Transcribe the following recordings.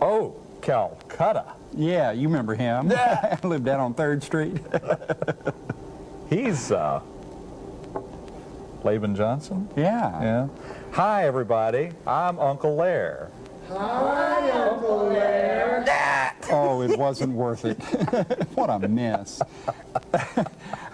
Oh, Calcutta. Yeah, you remember him. Yeah. Lived down on 3rd Street. He's uh, Laban Johnson. yeah. Yeah. Hi, everybody. I'm Uncle Lair. Hi, Uncle Lair. oh, it wasn't worth it. what a mess.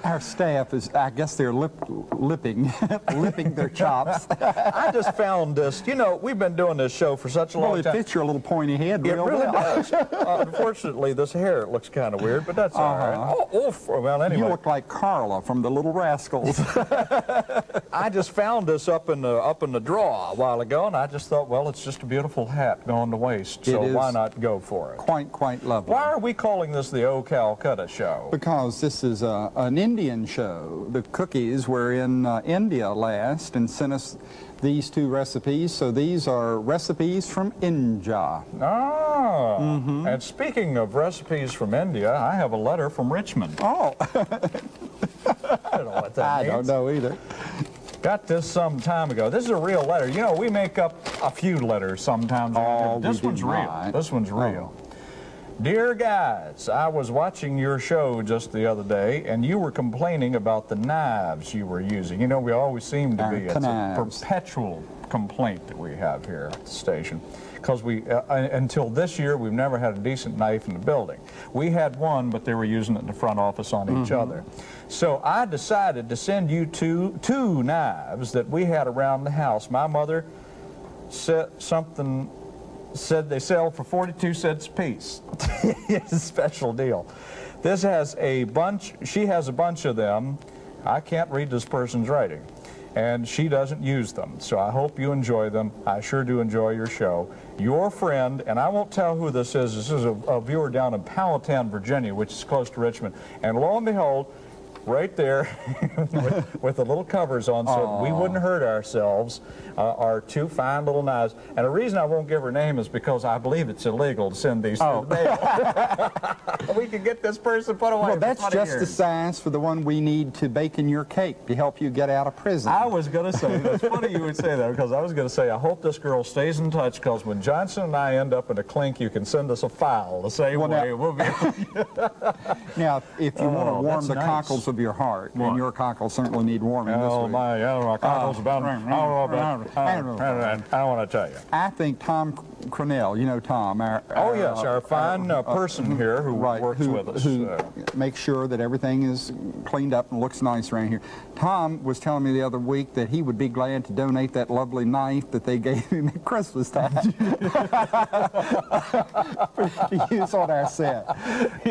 Our staff is, I guess they're lip, lipping, lipping their chops. I just found this. You know, we've been doing this show for such a long Well, it time. fits your little pointy head It real really well. does. Uh, unfortunately, this hair looks kind of weird, but that's all right. Uh-huh. Oh, well, anyway. You look like Darla from the Little Rascals. I just found this up in the up in the drawer a while ago, and I just thought, well, it's just a beautiful hat going to waste, so why not go for it? quite, quite lovely. Why are we calling this the O Calcutta Show? Because this is uh, an Indian show. The cookies were in uh, India last and sent us these two recipes. So these are recipes from India. Ah, Mm-hmm. and speaking of recipes from India, I have a letter from Richmond. Oh, I don't know what that I means. don't know either. Got this some time ago. This is a real letter. You know, we make up a few letters sometimes. Oh, this one's do real. This one's Oh. Dear guys, I was watching your show just the other day, and you were complaining about the knives you were using. You know, we always seem to Our be. It's a perpetual complaint that we have here at the station. Because we, uh, uh, until this year, we've never had a decent knife in the building. We had one, but they were using it in the front office on each Mm-hmm. other. So I decided to send you two, two knives that we had around the house. My mother said something said they sell for 42 cents a piece. it's a special deal. This has a bunch, she has a bunch of them. I can't read this person's writing. And she doesn't use them. So I hope you enjoy them. I sure do enjoy your show. Your friend, and I won't tell who this is, this is a, a viewer down in Powhatan, Virginia, which is close to Richmond. And lo and behold, right there with, with the little covers on so we wouldn't hurt ourselves uh, are two fine little knives. And the reason I won't give her name is because I believe it's illegal to send these Oh. to the mail. we can get this person put away Well, that's 20 just the years. size for the one we need to bake in your cake to help you get out of prison. I was going to say, that's funny you would say that because I was going to say, I hope this girl stays in touch because when Johnson and I end up in a clink, you can send us a file the same Well, now- We'll be, Now, if you want to Oh, warm the nice. cockles of your heart, What? and your cockles certainly need warming oh, my, yeah, my cockles oh, about, I don't know about, I don't, I don't want to tell you. I think Tom Cronell, you know Tom, our, Oh, our, yes, our fine uh, person here who right, works who, with us. who uh, makes sure that everything is cleaned up and looks nice around here. Tom was telling me the other week that he would be glad to donate that lovely knife that they gave him at Christmas time to use on our set.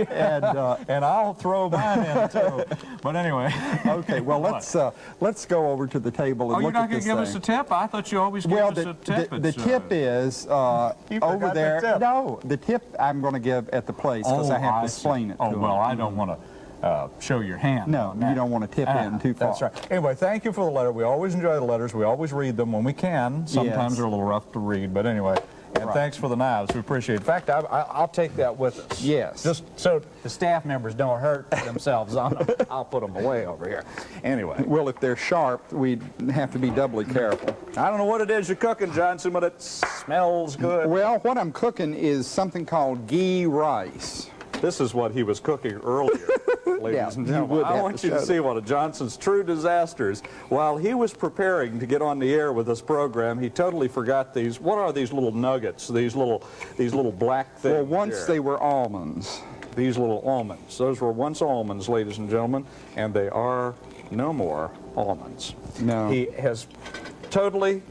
And uh, and I'll throw mine in too. But anyway. okay, well let's uh, let's go over to the table and Oh, you're look not at going to give thing. us a tip? I thought you always gave Well, us the, a tip. the, the It's, uh, tip is uh, You over the there. tip. No, the tip I'm going to give at the place because I have to see. explain it Oh, to well, them. I don't want to uh, show your hand. No, you don't want to tip Ah, in too far. That's right. Anyway, thank you for the letter. We always enjoy the letters. We always read them when we can. Sometimes Yes. they're a little rough to read, but anyway. And Right. thanks for the knives. We appreciate it. In fact, I, I, I'll take that with us. Yes. Just so the staff members don't hurt themselves on them. I'll put them away over here. Anyway. Well, if they're sharp, we have to be doubly careful. I don't know what it is you're cooking, Johnson, but it smells good. Well, what I'm cooking is something called ghee rice. This is what he was cooking earlier, ladies Yeah, and gentlemen. I want you to see one of Johnson's true disasters. While he was preparing to get on the air with this program, he totally forgot these. What are these little nuggets? These little, these little black things. Well, once here? they were almonds. these little almonds. Those were once almonds, ladies and gentlemen, and they are no more almonds. No. He has totally.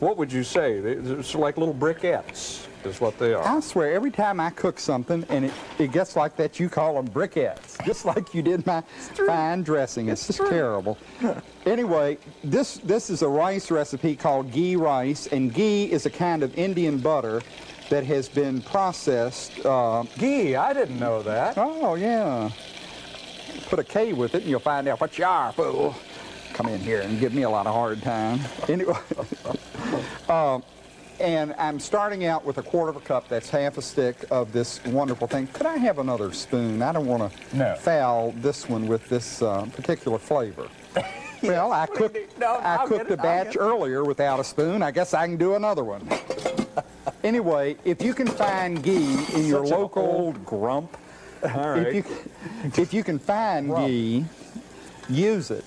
What would you say? It's like little briquettes, is what they are. I swear, every time I cook something and it, it gets like that, you call them briquettes, just like you did my fine dressing. It's just terrible. Anyway, this, this is a rice recipe called ghee rice, and ghee is a kind of Indian butter that has been processed. Uh, Gee, I didn't know that. oh, yeah. Put a K with it, and you'll find out what you are, fool. Come in here and give me a lot of hard time. Anyway. uh, and I'm starting out with a quarter of a cup, that's half a stick of this wonderful thing. Could I have another spoon? I don't want to No. foul this one with this uh, particular flavor. Well, I cooked, No, I cooked it, a I'll batch earlier without a spoon. I guess I can do another one. Anyway, if you can find ghee in your Such an local old grump. All if you if you can find Rump. ghee, use it.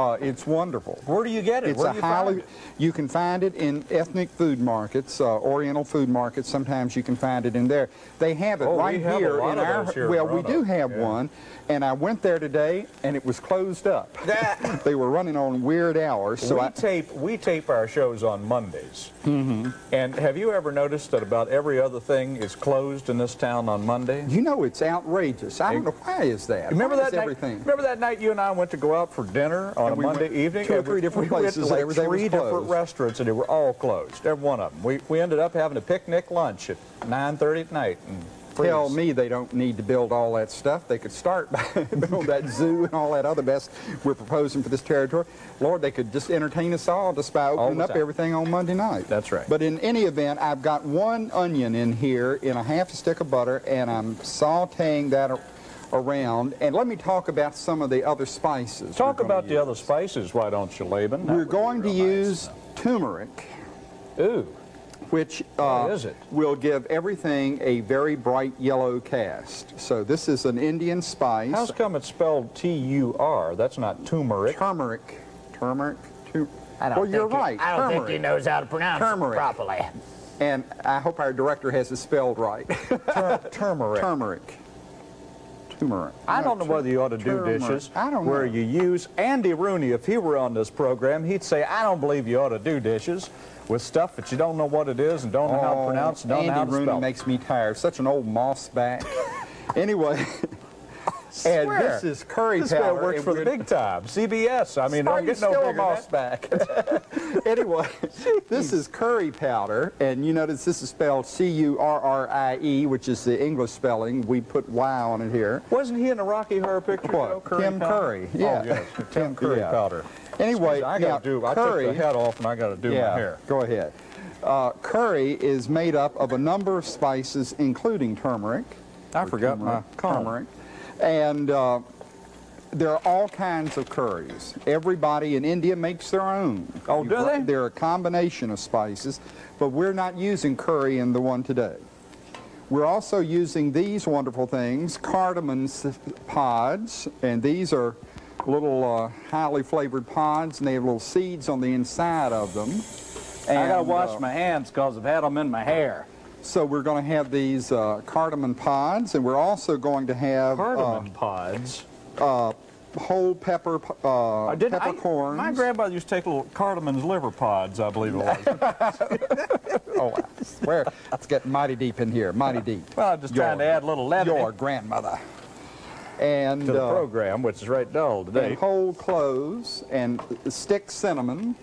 Uh, it's wonderful. Where do you get it? It's Where a highly. it? You can find it in ethnic food markets, uh, Oriental food markets. Sometimes you can find it in there. They have it Oh, right have here in our. here well, we do have yeah. one, and I went there today, and it was closed up. they were running on weird hours, so we I. tape we tape our shows on Mondays. Mm-hmm. And have you ever noticed that about every other thing is closed in this town on Monday? You know it's outrageous. I don't know why is that. Remember Why that is night? everything? Remember that night you and I went to go out for dinner on And a we Monday evening? two or three different we places like and three different restaurants and they were all closed. Every one of them. We we ended up having a picnic lunch at 9:30 at night. And Tell me they don't need to build all that stuff. They could start by build that zoo and all that other mess we're proposing for this territory. Lord, they could just entertain us all just by opening up everything on Monday night. That's right. But in any event, I've got one onion in here in a half a stick of butter, and I'm sauteing that around. And let me talk about some of the other spices. Talk about the use. other spices, why don't you, Laban? That We're going to nice. use turmeric. Ooh. which uh, What is it? will give everything a very bright yellow cast. So this is an Indian spice. How's come it's spelled T-U-R? That's not turmeric. turmeric? Turmeric? Tu- I don't well, you're think he- right. I don't turmeric. think he knows how to pronounce Turmeric. it properly. And I hope our director has it spelled right. Tur- turmeric. turmeric. Turmeric. I don't know whether you ought to do dishes I don't where you use Andy Rooney. If he were on this program, he'd say, "I don't believe you ought to do dishes with stuff that you don't know what it is and don't know how to oh, pronounce and don't Oh, Andy know how to Rooney spell." makes me tired. Such an old moss back. anyway, and Swear. this is curry This powder. man works for the big time, CBS. I mean, Are don't get no still a bigger moss back? anyway, this is curry powder, and you notice this is spelled C-U-R-R-I-E, which is the English spelling. We put Y on it here. Wasn't he in the Rocky Horror Picture What? Show? Tim powder? Curry, yeah. Oh yes, Tim Curry yeah. powder. Anyway, I gotta do. I curry, took the head off and I got to do yeah, my hair. go ahead. Uh, curry is made up of a number of spices, including turmeric. I or forgot my turmeric, comb. turmeric. And uh, there are all kinds of curries. Everybody in India makes their own. Oh, do they? They're a combination of spices, but we're not using curry in the one today. We're also using these wonderful things, cardamom pods, and these are little uh, highly flavored pods, and they have little seeds on the inside of them. And, I gotta wash uh, my hands because I've had them in my hair. So we're going to have these uh, cardamom pods, and we're also going to have uh, Cardamom pods. whole pepper p- uh, I didn't. I, my grandmother used to take little cardamom's liver pods, I believe it was. oh, I swear, it's getting mighty deep in here, mighty deep. well, I'm just trying to add a little levity Your grandmother. And, to the uh, program, which is right dull today. and whole cloves and stick cinnamon.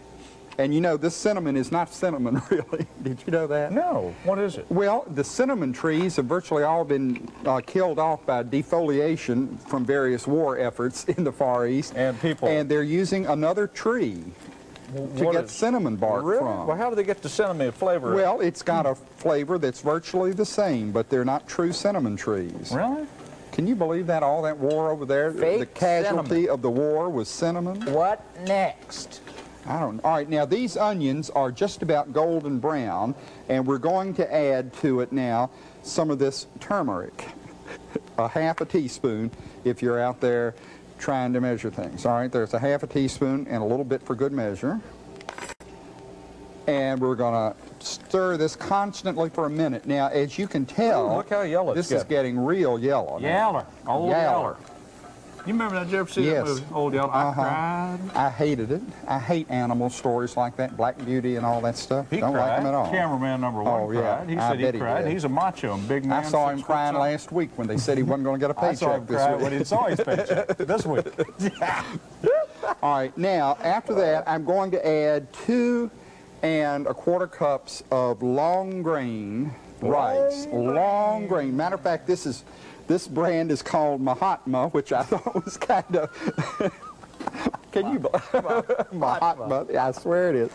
And you know, this cinnamon is not cinnamon, really. Did you know that? No, what is it? Well, the cinnamon trees have virtually all been uh, killed off by defoliation from various war efforts in the Far East. And people- And they're using another tree to What get is- cinnamon bark really? from. Well, how do they get the cinnamon flavor? Well, it's got a flavor that's virtually the same, but they're not true cinnamon trees. really? Can you believe that all that war over there, the Fake casualty of the war was cinnamon? What next? I don't know. All right, now these onions are just about golden brown, and we're going to add to it now some of this turmeric, a half a teaspoon if you're out there trying to measure things. All right, there's a half a teaspoon and a little bit for good measure. And we're going to stir this constantly for a minute. Now, as you can tell, Ooh, look how yellow this is getting. real yellow. now. Yaller. Old Yaller. Yaller. You remember that? Did you ever see Yes. that movie, Old Yeller? I Uh-huh. cried. I hated it. I hate animal stories like that, Black Beauty and all that stuff. He Don't cried. like them at all. Cameraman number one Oh, yeah. cried. He I said he bet he cried. did. He's a macho and big man. I saw him crying last week when they said he wasn't going to get a paycheck saw him this cry week. when he saw his paycheck this week. All right, now after that, I'm going to add two and a quarter cups of long grain rice. Long grain. Matter of fact, this is this brand is called Mahatma, which I thought was kind of. Can you Mahatma? I swear it is.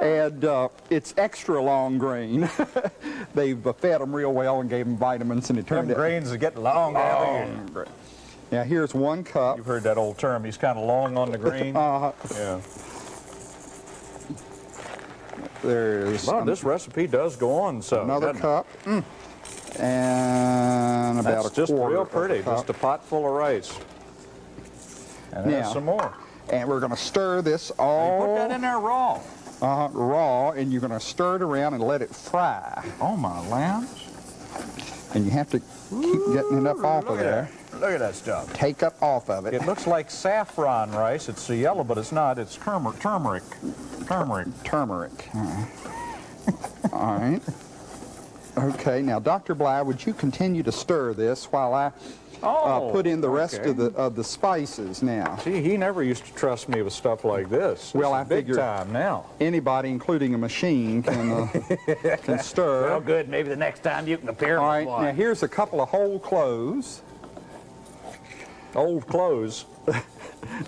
And uh, it's extra long grain. They've uh, fed them real well and gave them vitamins, and it Them turned out. grains are getting long. Long. Now here's one cup. You've heard that old term. He's kind of long on the grain. Uh, yeah. There's Well, this recipe does go on, so another cup. And about That's a just quarter real pretty, just a pot full of rice. And Now- some more. And we're going to stir this You all put that in there raw. uh, raw, and you're going to stir it around and let it fry. Oh my lambs! And you have to keep getting it up off of there. that! Look at that stuff. Take up off of it. It looks like saffron rice. It's a yellow, but it's not. It's turmeric. Turmeric. Turmeric. turmeric. All right. Okay, now Dr. Bly, would you continue to stir this while I uh, Oh, put in the rest okay. of the of the spices now? See, he never used to trust me with stuff like this. Well, This I is big figured- time now. Anybody, including a machine, can uh, can stir. Well, good. Maybe the next time you can appear All right, now here's a couple of whole cloves. Old clothes.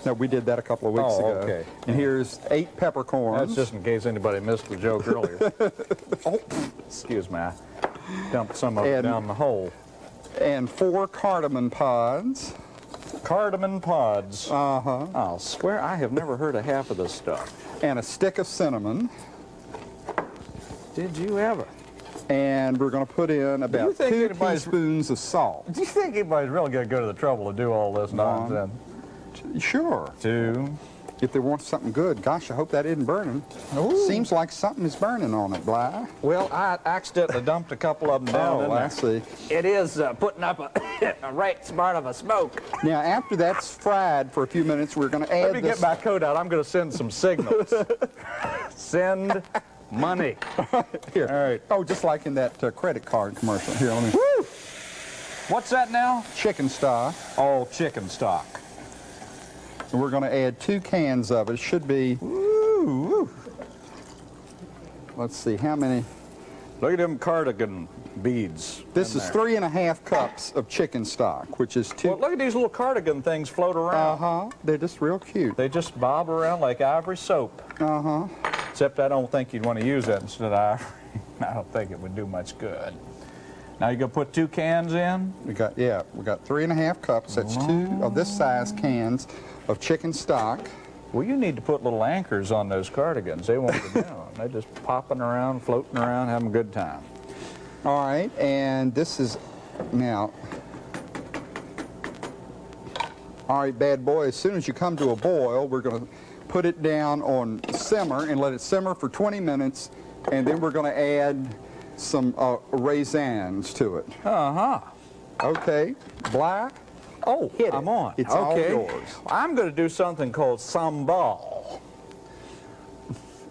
No, we did that a couple of weeks Oh, ago. okay. And here's eight peppercorns. That's just in case anybody missed the joke earlier. oh, excuse me. I dumped some of it down the hole. and four cardamom pods. Cardamom pods. Uh-huh. I'll swear I have never heard of half of this stuff. And a stick of cinnamon. Did you ever? And we're going to put in about two teaspoons of salt. Do you think anybody's really going to go to the trouble to do all this nonsense? Sure. Two. If they want something good, gosh, I hope that isn't burning. Seems like something is burning on it, Bly. Well, I accidentally dumped a couple of them down. Oh, I see. It is uh, putting up a, a right smart of a smoke. Now, after that's fried for a few minutes, we're going to add Let me this. get my coat out. I'm going to send some signals. send money. Here. All right. Oh, just like in that uh, credit card commercial. Here, let me. What's that now? Chicken stock. Oh, chicken stock. And we're going to add two cans of it. Should be. Let's see, how many? Look at them cardigan beads. This is there. three and a half cups of chicken stock, which is two. Well, look at these little cardigan things float around. Uh-huh. They're just real cute. They just bob around like ivory soap. Uh-huh. Except I don't think you'd want to use that instead of ivory. I don't think it would do much good. Now you're to put two cans in? We got, yeah, we got three and a half cups. That's two of this size cans of chicken stock. Well, you need to put little anchors on those cardigans. They won't go down. They're just popping around, floating around, having a good time. All right, and this is, now, all right, bad boy, as soon as you come to a boil, we're going to put it down on simmer and let it simmer for 20 minutes, and then we're going to add some uh, raisins to it. Uh-huh. Okay, black? Oh, Hit it. I'm on. It's all okay. yours. I'm going to do something called sambal.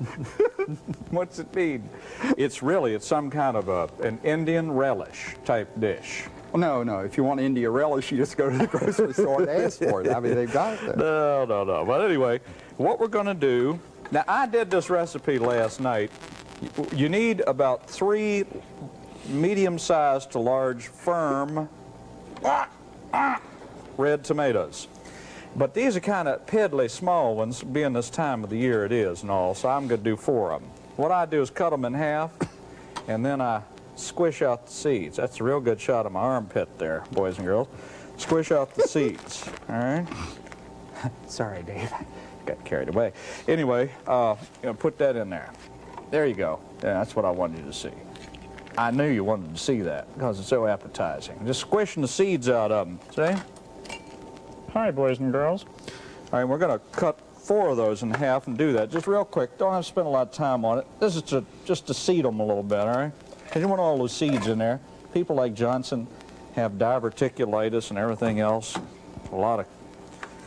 What's it mean? It's really, it's some kind of a, an Indian relish type dish. Well, no, no, if you want India relish, you just go to the grocery store and ask for it. I mean, they've got it there. No, no, no. But anyway, what we're going to do, now I did this recipe last night. You- You need about three medium-sized to large firm ah, ah, red tomatoes. But these are kind of piddly small ones, being this time of the year it is and all, so I'm going to do four of them. What I do is cut them in half, and then I squish out the seeds. That's a real good shot of my armpit there, boys and girls. Squish out the seeds, all right? Sorry, Dave. Got carried away. Anyway, uh, you know, put that in there. There you go. Yeah, that's what I wanted you to see. I knew you wanted to see that because it's so appetizing. Just squishing the seeds out of them. See? Hi, boys and girls. All right, we're going to cut four of those in half and do that just real quick. Don't have to spend a lot of time on it. This is to, just to seed them a little bit, all right? Because you want all those seeds in there. People like Johnson have diverticulitis and everything else. A lot of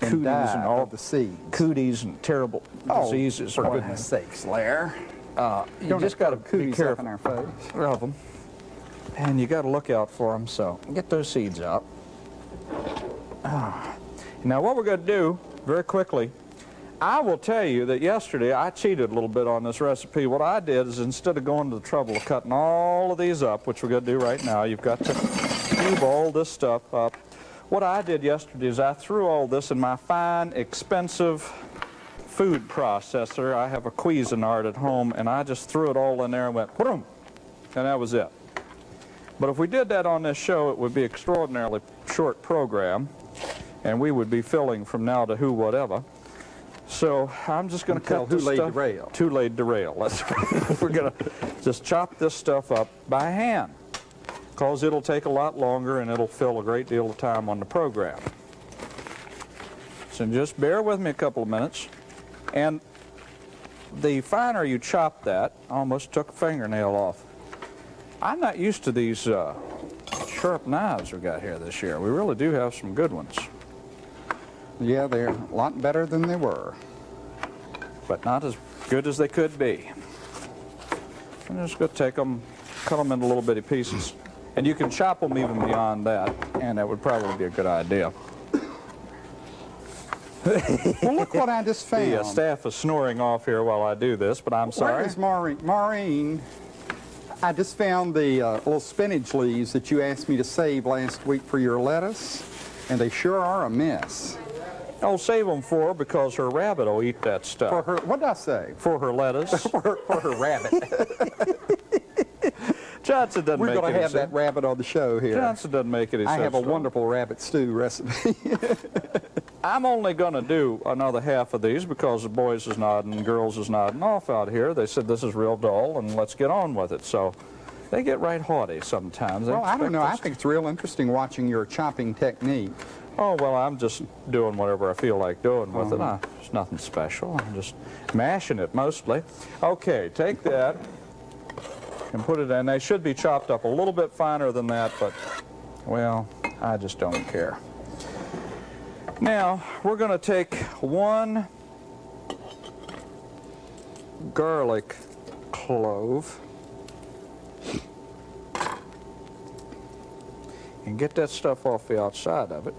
And cooties die and all the seeds. cooties and terrible Oh, diseases. for What- goodness sakes, Lair. Uh, you Don't just got to throw be cooties up careful in our face. of them. And you got to look out for them, so get those seeds out. Ah. Now what we're going to do, very quickly, I will tell you that yesterday I cheated a little bit on this recipe. What I did is instead of going to the trouble of cutting all of these up, which we're going to do right now, you've got to cube all this stuff up. What I did yesterday is I threw all this in my fine, expensive food processor. I have a Cuisinart at home, and I just threw it all in there and went, boom, and that was it. But if we did that on this show, it would be extraordinarily short program, and we would be filling from now to who whatever. So I'm just going to cut who laid the stuff. rail. Who laid the rail? That's right. We're going to just chop this stuff up by hand because it'll take a lot longer and it'll fill a great deal of time on the program. So just bear with me a couple of minutes. And the finer you chop that, I almost took a fingernail off. I'm not used to these uh, sharp knives we got here this year. We really do have some good ones, Yeah, they're a lot better than they were. but not as good as they could be. I'm just going to take them, cut them into little bitty pieces. And you can chop them even beyond that, and that would probably be a good idea. Well, look what I just found. The uh, staff is snoring off here while I do this, but I'm sorry. is Maureen? Maureen, I just found the uh, little spinach leaves that you asked me to save last week for your lettuce, and they sure are a mess. I'll save them for her because her rabbit will eat that stuff. For her, what did I say? For her lettuce. For her, for her rabbit. Johnson doesn't We're make going to any have that rabbit on the show here. Johnson doesn't make any I sense. have a wonderful rabbit stew recipe. I'm only going to do another half of these because the boys is nodding, and girls is nodding off out here. They said this is real dull and let's get on with it. So they get right haughty sometimes. They well, I don't know. I think it's real interesting watching your chopping technique. Oh, well, I'm just doing whatever I feel like doing with Uh-huh. it. I, it's nothing special. I'm just mashing it mostly. Okay, take that and put it in. They should be chopped up a little bit finer than that, but, well, I just don't care. Now, we're going to take one garlic clove and get that stuff off the outside of it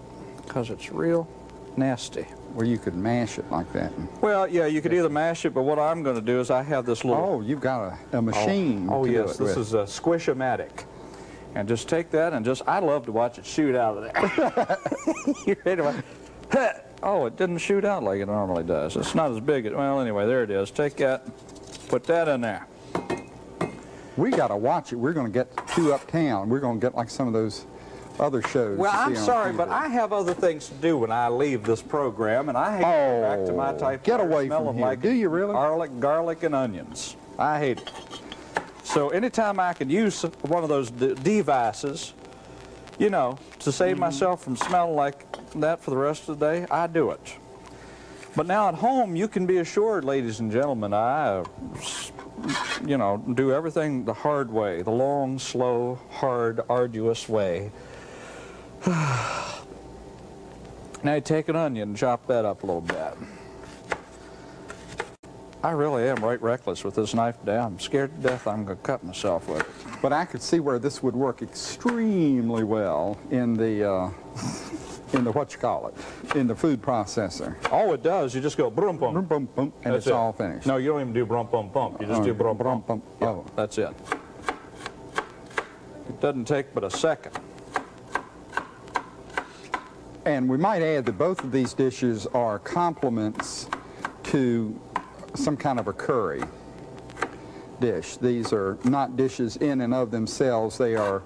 because it's real nasty. Where you could mash it like that. Well, yeah, you could either mash it, but what I'm going to do is I have this little... Oh, you've got a, a machine. Oh, to do yes, this with. is a Squish-O-Matic. And just take that and just, I love to watch it shoot out of there. you ready to Oh, it didn't shoot out like it normally does. It's not as big. as Well, anyway, there it is. Take that, put that in there. We got to watch it. We're going to get two uptown. We're going to get like some of those other shows. Well, I'm sorry, but I have other things to do when I leave this program, and I hate to go back to my Oh, type get away from smelling here. like Do you really? garlic, garlic and onions. I hate it. So anytime I can use one of those d- devices, you know, to save Mm-hmm. myself from smelling like that for the rest of the day, I do it. But now at home, you can be assured, ladies and gentlemen, I, you know, do everything the hard way, the long, slow, hard, arduous way. now you take an onion and chop that up a little bit. I really am right reckless with this knife today. I'm scared to death I'm going to cut myself with it. But I could see where this would work extremely well in the uh, in the what you call it, in the food processor. All it does, you just go brum bum. Boom, boom, and That's it's it. all finished. No, you don't even do brum bum bump. You just Oh, do brum brum, bum. bum. Yeah, Oh. That's it. It doesn't take but a second. And we might add that both of these dishes are complements to some kind of a curry dish. These are not dishes in and of themselves. They are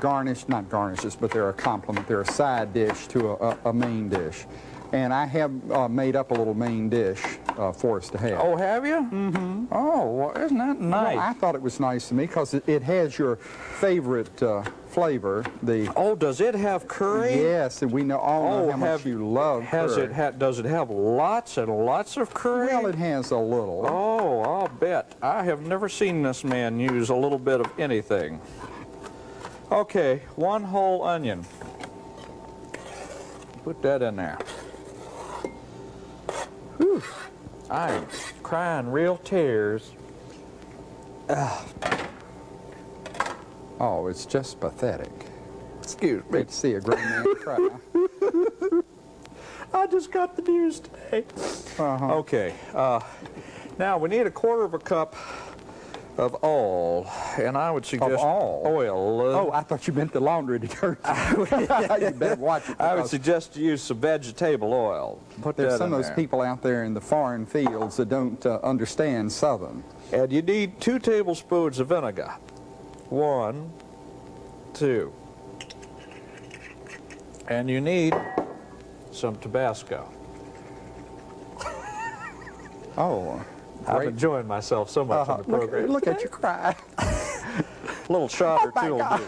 garnished, not garnishes, but they're a complement. They're a side dish to a, a, a main dish. And I have uh, made up a little main dish uh, for us to have. Oh, have you? Mm-hmm. Oh, well, isn't that nice? Well, I thought it was nice to me because it, it has your favorite uh, flavor, the oh, does it have curry? yes, and we know all know Oh, how much you love has curry. it ha does it have lots and lots of curry? Well, it has a little. Oh, I'll bet. I have never seen this man use a little bit of anything. Okay, one whole onion. Put that in there. Whew. I'm crying real tears. Oh, it's just pathetic. Excuse me. To see a grown man cry. I just got the news today. Uh-huh. Okay. Uh, now we need a quarter of a cup of all, and I would suggest all? oil. uh, Oh, I thought you meant the laundry detergent. you better watch it. I would suggest you use some vegetable oil. Put There's some of those there. people out there in the foreign fields that don't uh, understand Southern. And you need two tablespoons of vinegar. One, two. And you need some Tabasco. Oh, I'm great. enjoying myself so much Uh-huh. on the program. look at you cry. little shot or my two will God.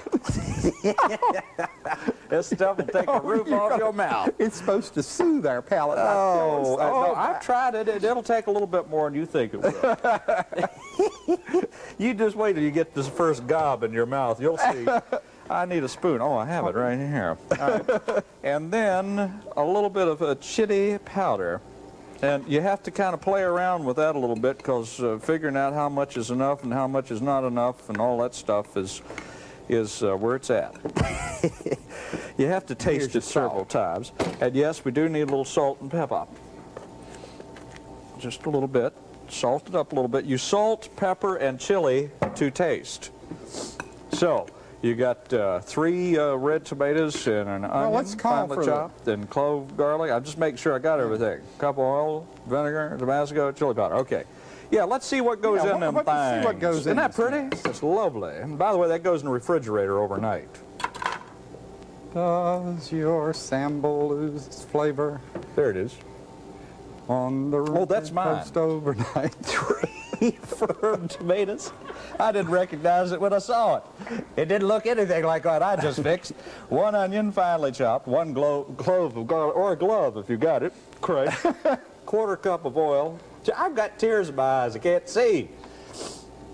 do. this stuff will take the roof off gotta- your mouth. It's supposed to soothe our palate. not kill us. Oh, I- oh no, I've tried it. it. It'll take a little bit more than you think it will. you just wait till you get this first gob in your mouth. You'll see. I need a spoon. Oh, I have it right here. All right. And then a little bit of a chitty powder. And you have to kind of play around with that a little bit because uh, figuring out how much is enough and how much is not enough and all that stuff is is uh, where it's at. you have to taste it several times. And yes, we do need a little salt and pepper. Just a little bit. Salt it up a little bit. You salt, pepper, and chili to taste. So, you got uh, three uh, red tomatoes and an onion, let's call finely chopped, and clove garlic. I'm just make sure I got everything. Cup of oil, vinegar, Tabasco, chili powder. Okay. Yeah, let's see what goes Yeah, in what- them what- let's see things. what goes Isn't in that pretty? It's lovely. And by the way, that goes in the refrigerator overnight. Does your sambal lose its flavor There it is. on the Oh, that's mine. overnight? firm tomatoes. I didn't recognize it when I saw it. It didn't look anything like what I just fixed. One onion finely chopped, one glo- clove of garlic, or a glove if you got it, crushed, quarter cup of oil. I've got tears in my eyes, I can't see.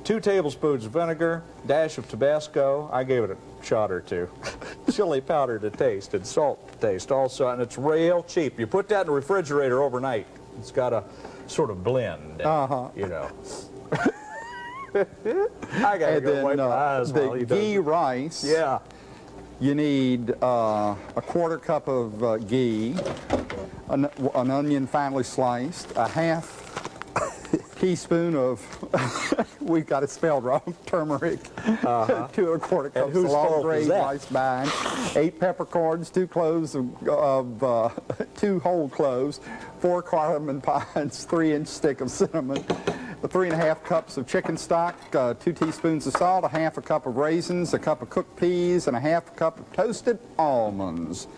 Two tablespoons of vinegar, dash of Tabasco. I gave it a shot or two. Chili powder to taste and salt to taste also, and it's real cheap. You put that in the refrigerator overnight. It's got a sort of blend, Uh-huh. you know. I gotta and go then wipe my uh, eyes while he the does ghee rice. Yeah. You need uh, a quarter cup of uh, ghee, an, an onion finely sliced, a half teaspoon of, we've got it spelled wrong, turmeric, two and a quarter cups of long grain sliced fine, eight peppercorns, two cloves of, of uh, two whole cloves, four cardamom pines, three inch stick of cinnamon, three and a half cups of chicken stock, uh, two teaspoons of salt, a half a cup of raisins, a cup of cooked peas, and a half a cup of toasted almonds.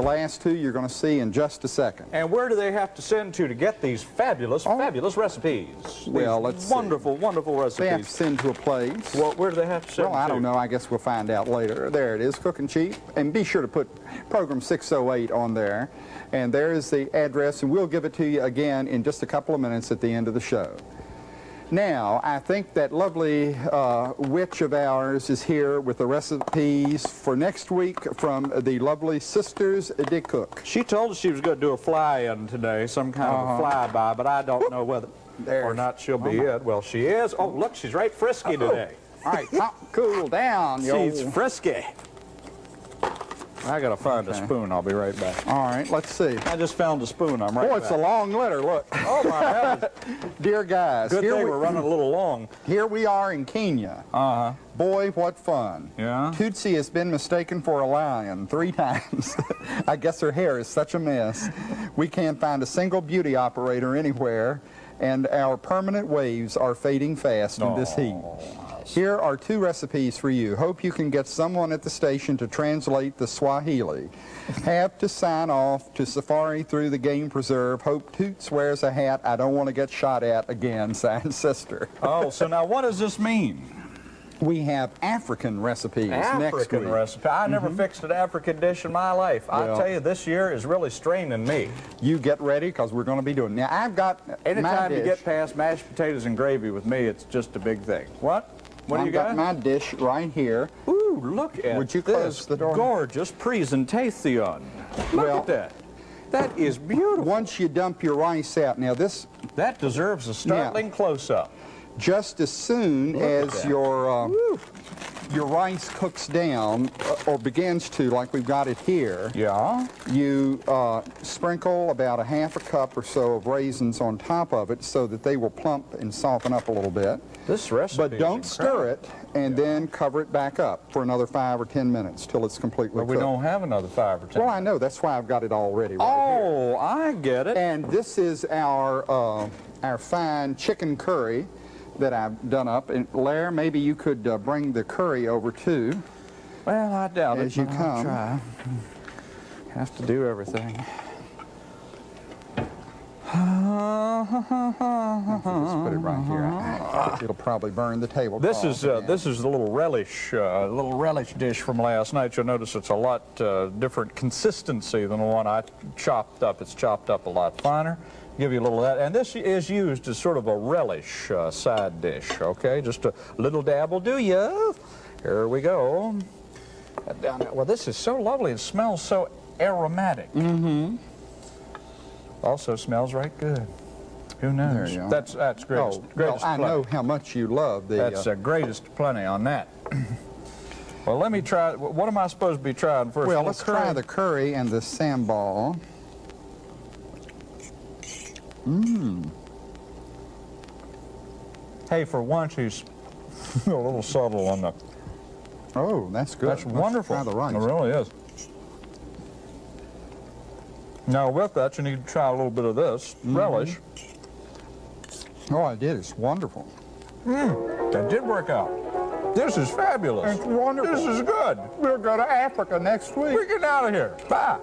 The last two you're going to see in just a second. And where do they have to send to to get these fabulous, oh. fabulous recipes? Well, let's see. wonderful, wonderful They have to recipes. send to a place. Well, where do they have to send Well, I to? don't know. I guess we'll find out later. There it is, cooking cheap. And be sure to put program 608 on there. And there is the address, and we'll give it to you again in just a couple of minutes at the end of the show. Now, I think that lovely uh, witch of ours is here with the recipes for next week from the lovely Sisters de Cook. She told us she was going to do a fly-in today, some kind of a flyby, but I don't know whether There. or not she'll be it. Well, she is. Oh, look, she's right frisky today. All right, pop, cool down, yo. She's frisky. I got to find a spoon. I'll be right back. All right, let's see. I just found a spoon. I'm right Boy, it's a long letter. Look, Oh, my heavens. dear guys, Good here thing we, we're running a little long. here we are in Kenya. Uh-huh. Boy, what fun. Yeah? Tootsie has been mistaken for a lion three times. I guess her hair is such a mess. We can't find a single beauty operator anywhere, and our permanent waves are fading fast in this heat. Here are two recipes for you. Hope you can get someone at the station to translate the Swahili. Have to sign off to safari through the game preserve. Hope Toots wears a hat. I don't want to get shot at again, signed sister. Oh, so now what does this mean? We have African recipes next week. African recipe. I never mm-hmm. fixed an African dish in my life. I tell you, this year is really straining me. You get ready because we're going to be doing. Now I've got my Anytime you get past mashed potatoes and gravy with me, it's just a big thing. What? What do I've got? my dish right here. Ooh, look at Would you this close the door? gorgeous presentation. Look Well- at that. That is beautiful. Once you dump your rice out, now this That deserves a startling close-up. just as soon Look as your uh, your rice cooks down uh, or begins to, like we've got it here. Yeah? You uh, sprinkle about a half a cup or so of raisins on top of it so that they will plump and soften up a little bit. This recipe But don't stir it and then cover it back up for another five or ten minutes till it's completely But we cooked. don't have another five or ten. Well, I know. That's why I've got it all ready right here. oh, I get it. And this is our uh, our fine chicken curry that I've done up. And Lair, maybe you could uh, bring the curry over too. Well, I doubt it. As you but I'll come. try. Have to do everything. Let's put it right here. It'll probably burn the table. This is uh, this is the little relish, uh, little relish dish from last night. You'll notice it's a lot uh, different consistency than the one I chopped up. It's chopped up a lot finer. Give you a little of that, and this is used as sort of a relish uh, side dish. Okay, just a little dab will do you. Here we go. Well, this is so lovely. It smells so aromatic. Mm-hmm. Also smells right good. Who knows? There you. That's that's greatest. Oh, well, I pleasure. know how much you love the. That's uh, the greatest plenty on that. well, let me try. What am I supposed to be trying first? Well, let's try the curry and the sambal. Hey, for once he's a little subtle on the. Oh, that's good. That's Let's wonderful. Try the rice. It really is. Now, with that, you need to try a little bit of this Mm-hmm. relish. Oh, I did. It's wonderful. That did work out. This is fabulous. It's wonderful. This is good. We'll go to Africa next week. We're getting out of here. Bye.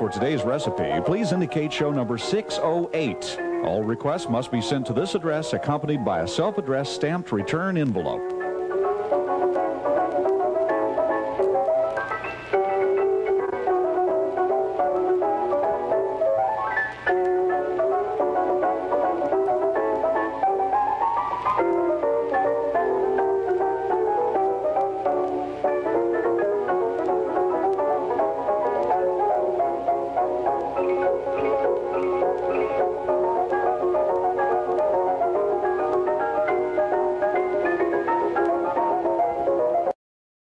For today's recipe, please indicate show number 608. All requests must be sent to this address accompanied by a self-addressed stamped return envelope.